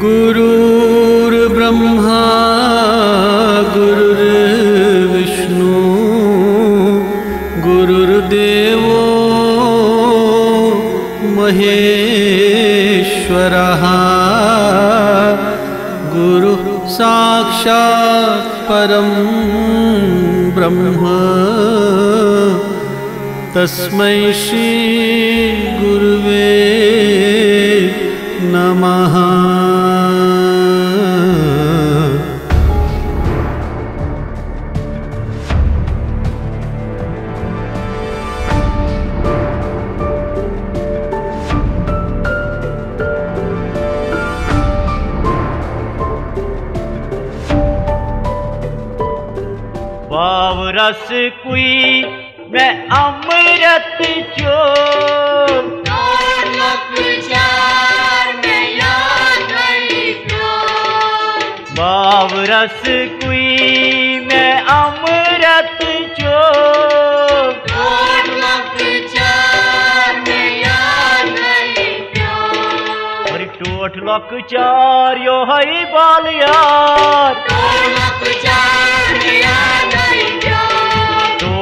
गुरुर्ब्रह्मा गुरुर्विष्णु गुरुर्देवो महेश्वरः। गुरुः साक्षात् परं ब्रह्म। तस्मै श्रीगुरुवे नमः। रस कोई मैं अमृत चोर। वाव रस कुई मैं अमृत चोर। लक चार यो हई बाल यार। लक चार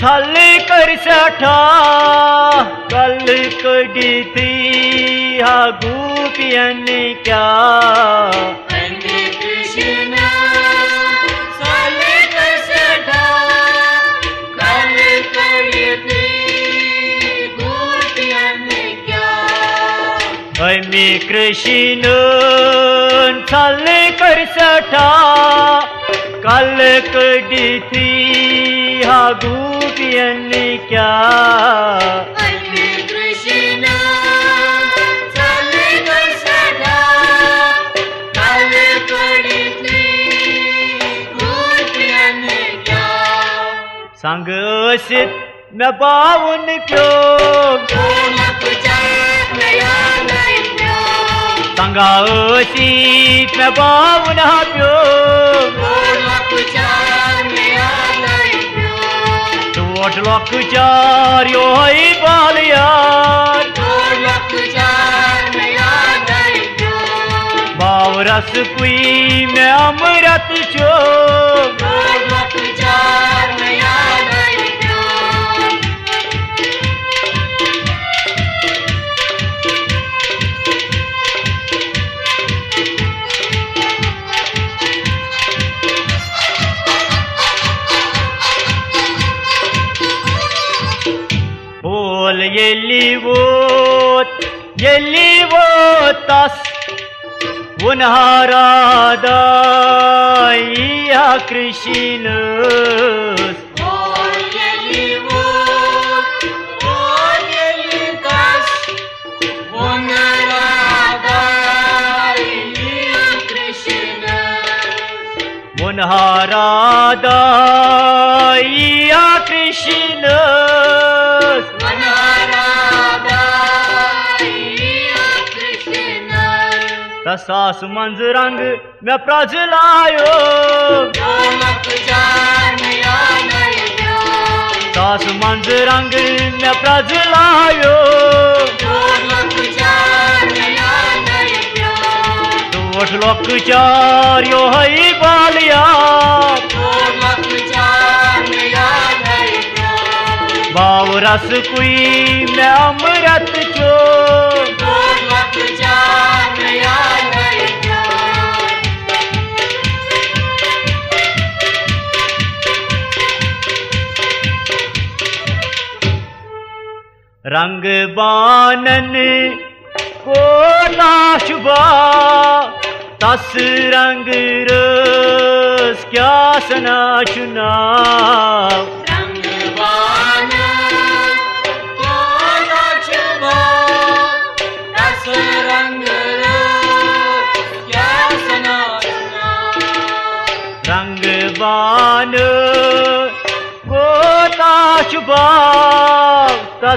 थल कर सठा कल कड़ी थी हा गोपियन क्या। अमे कृष्ण थल कर सठा कल कड़ी थी गोपियन क्या? संग सित मैं बावन क्यों? संगा सीत बावन प्यो टोट लक चार यो बाल यार बाव रस कुई मैं अमृत ಎಲ್ಲಿವೋತ್ ಎಲ್ಲಿವೋತಸ್ ಉನ್ಹಾರಾದಾಯ ಕೃಷ್ಣ ಉನ್ಹಾರಾದಾಯ ಕೃಷ್ಣ तसास मंज रंग मैं प्रज लायो। सास मंज रंग मैं प्रज लायो। दोठ लोक चार यो हई बालिया बाव रस कुई मैं अमृत चो। रंग बानन को नाशुबा तस रंग रस क्या सना चुना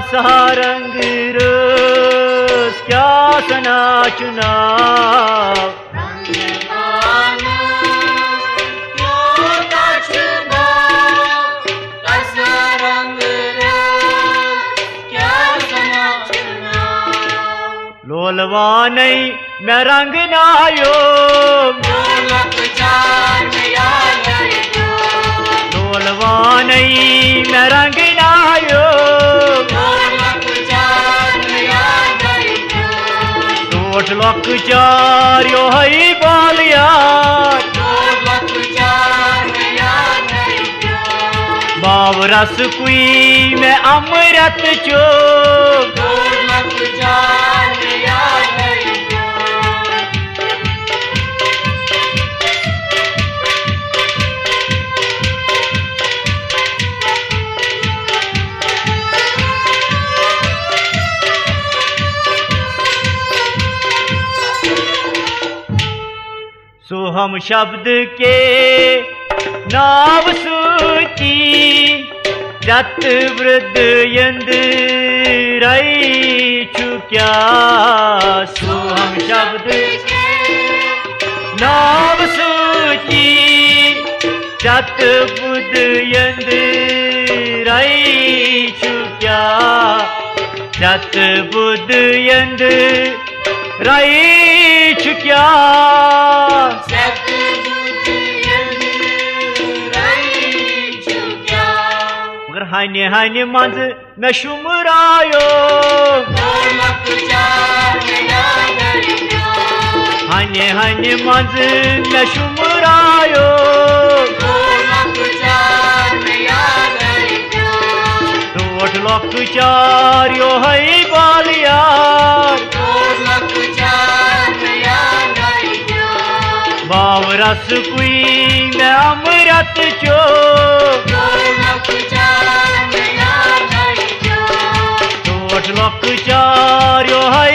छुपाव तसा रंग रस क्या सना चुनाव। लोलवा नहीं मैं रंग नायो। लोलवा नहीं मैं रंग नायो। टोट लक चार यो हई बालिया। यार बाव रस कुई मैं अमृत चो। हम शब्द के नाव सूची जत वृद्ध यंद रई चुक्या। सो हम शब्द नाव सूची जत बुद्ध यंद रई चुक्या। जत बुद्ध यंद रई चुक्या। मगर हानि हानि मंज मैं शुमरायो हानि हानि मंज मैं शुमरायो टोट लक चार यो हई बालियार बाव रस कुई मैं अमृत चो Lord, your high